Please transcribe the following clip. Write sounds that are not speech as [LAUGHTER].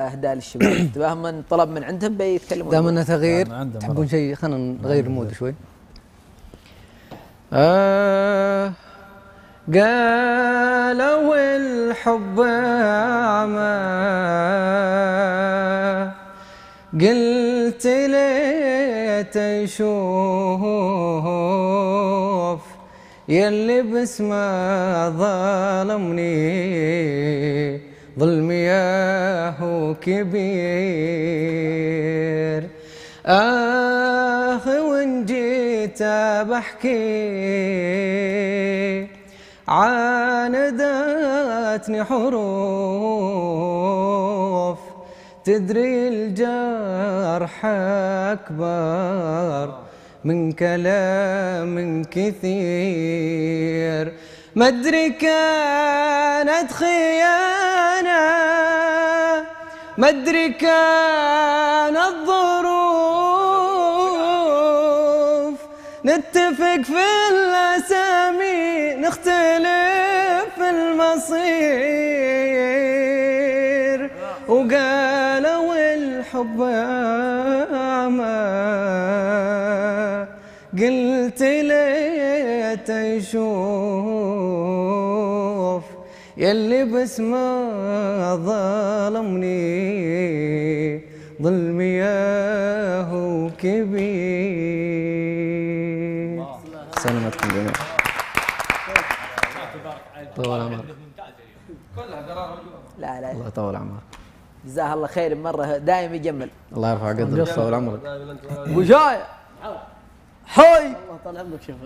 اهداء للشباب [COUGHS] من طلب من عندهم بيتكلمون. دام إنه تغيير تحبون. شيء خلينا نغير المود شوي. آه قالوا الحب أعمى. قلت ليت يشوف يلي باسمه ظلمني. ظلمي ياهو كبير. آخ وإن جيت بحكي. عاندتني حروف تدري الجرح أكبر من كلام كثير. مدري كانت خيانة مدري كانت ظروف نتفق في الأسامي نختلف في المصير. وقالوا الحب أعمى قلت ليت يشوف يلي باسمه ظلمني ظلمي ياهو كبير. سلامتكم جميعا. طول عمرك. لا لا. الله يطول عمرك. جزاه الله خير مرة دائم يجمل. الله يرفع قدرك. طول عمرك. وجاي. حي الله طال عمرك شوف